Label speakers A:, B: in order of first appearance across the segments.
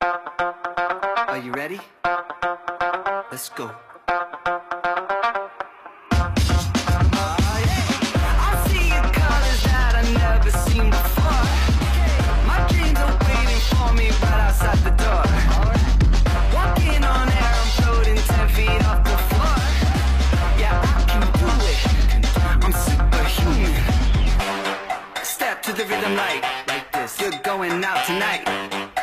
A: Are you ready? Let's go. To the rhythm like like this. You're going out tonight.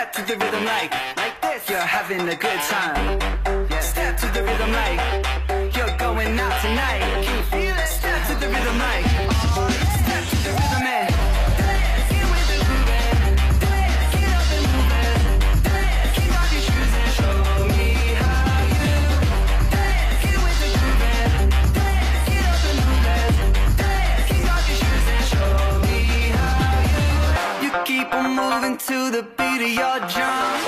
A: Step to the rhythm like like this. You're having a good time. Yeah. Step to the rhythm like You on moving to the beat of your drum.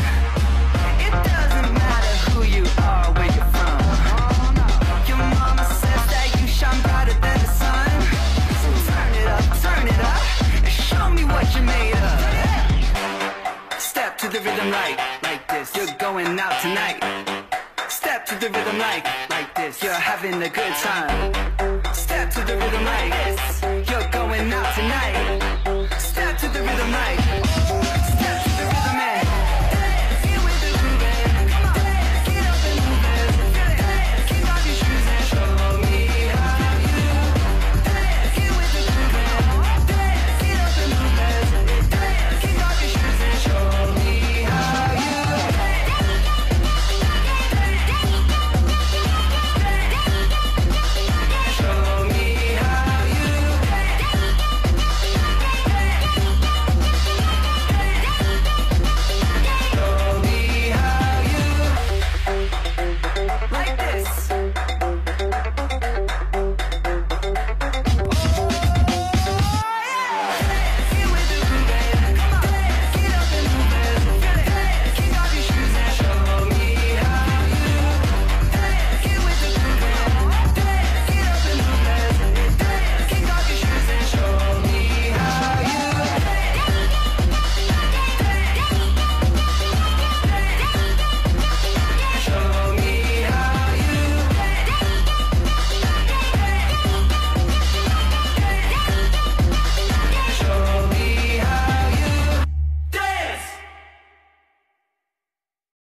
A: It doesn't matter who you are, where you're from. Your mama says that you shine brighter than the sun. So turn it up, turn it up, and show me what you're made of. Step to the rhythm like, like this. You're going out tonight. Step to the rhythm like, like this. You're having a good time. Step to the rhythm like.